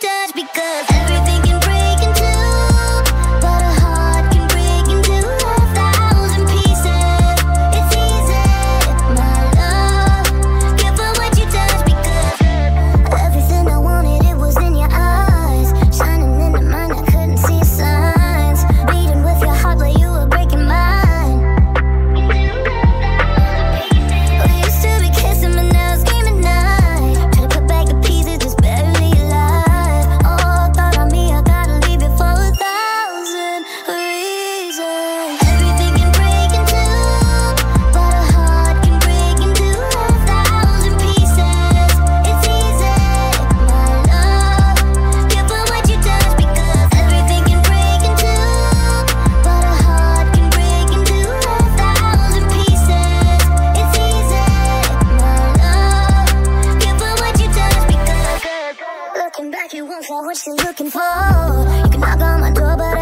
touch because what you're looking for. You can knock on my door, but